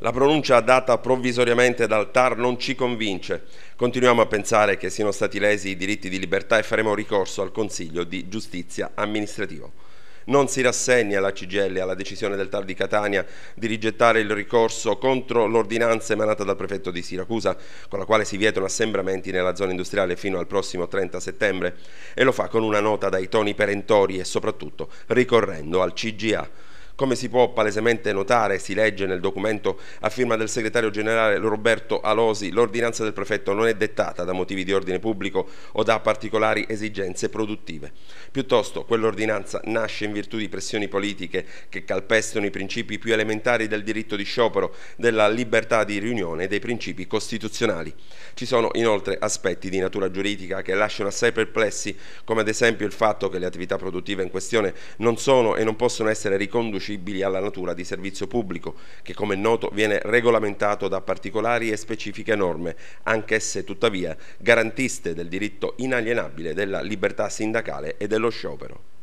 La pronuncia data provvisoriamente dal TAR non ci convince. Continuiamo a pensare che siano stati lesi i diritti di libertà e faremo ricorso al Consiglio di Giustizia Amministrativo. Non si rassegna la CGL alla decisione del TAR di Catania di rigettare il ricorso contro l'ordinanza emanata dal prefetto di Siracusa con la quale si vietano assembramenti nella zona industriale fino al prossimo 30 settembre e lo fa con una nota dai toni perentori e soprattutto ricorrendo al CGA. Come si può palesemente notare, si legge nel documento a firma del segretario generale Roberto Alosi, l'ordinanza del prefetto non è dettata da motivi di ordine pubblico o da particolari esigenze produttive. Piuttosto, quell'ordinanza nasce in virtù di pressioni politiche che calpestano i principi più elementari del diritto di sciopero, della libertà di riunione e dei principi costituzionali. Ci sono inoltre aspetti di natura giuridica che lasciano assai perplessi, come ad esempio il fatto che le attività produttive in questione non sono e non possono essere riconducibili riconducibili alla natura di servizio pubblico, che come è noto viene regolamentato da particolari e specifiche norme, anch'esse tuttavia garantiste del diritto inalienabile della libertà sindacale e dello sciopero.